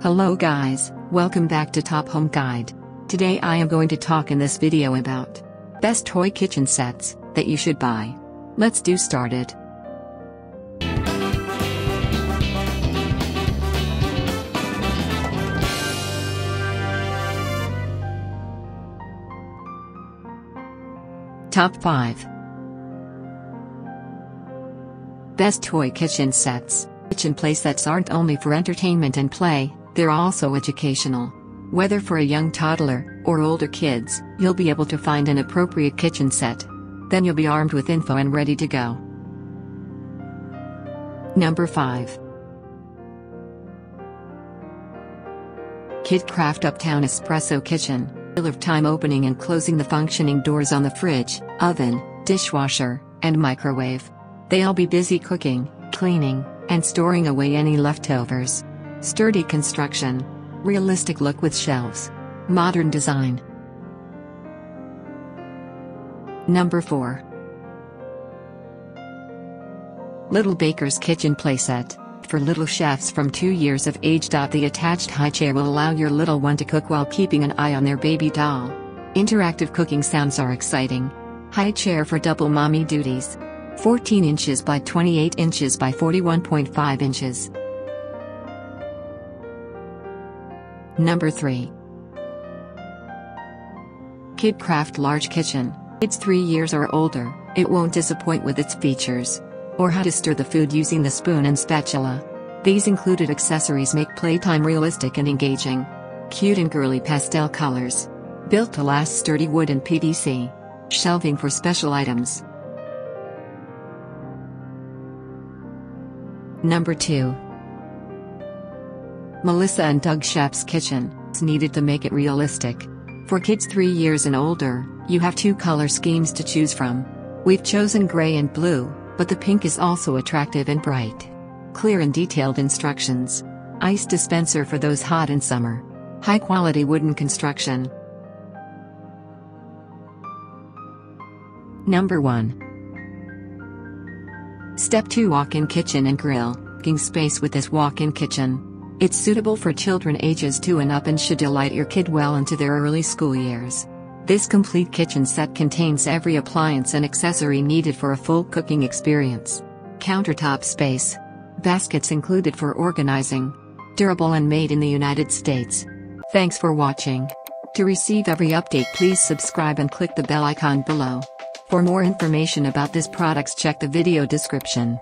Hello guys, welcome back to Top Home Guide. Today I am going to talk in this video about best toy kitchen sets that you should buy. Let's do started. Top 5 Best toy kitchen sets. Kitchen play sets aren't only for entertainment and play, they're also educational. Whether for a young toddler or older kids, you'll be able to find an appropriate kitchen set. Then you'll be armed with info and ready to go. Number 5 KidKraft Uptown Espresso Kitchen. Of time opening and closing the functioning doors on the fridge, oven, dishwasher, and microwave. They'll be busy cooking, cleaning, and storing away any leftovers. Sturdy construction. Realistic look with shelves. Modern design. Number 4. Little Baker's Kitchen Playset. For little chefs from 2 years of age. The attached high chair will allow your little one to cook while keeping an eye on their baby doll. Interactive cooking sounds are exciting. High chair for double mommy duties. 14 inches by 28 inches by 41.5 inches. Number 3. KidKraft Large Kitchen. It's 3 years or older, it won't disappoint with its features. Or how to stir the food using the spoon and spatula. These included accessories make playtime realistic and engaging. Cute and girly pastel colors. Built to last sturdy wood and PVC. Shelving for special items. Number 2. Melissa and Doug Chef's kitchen is needed to make it realistic. For kids 3 years and older, you have two color schemes to choose from. We've chosen gray and blue, but the pink is also attractive and bright. Clear and detailed instructions. Ice dispenser for those hot in summer. High quality wooden construction. Number 1. Step 2 Walk-in kitchen and grill. King space with this walk-in kitchen. It's suitable for children ages 2 and up and should delight your kid well into their early school years. This complete kitchen set contains every appliance and accessory needed for a full cooking experience. Countertop space. Baskets included for organizing. Durable and made in the United States. Thanks for watching. To receive every update please subscribe and click the bell icon below. For more information about this products check the video description.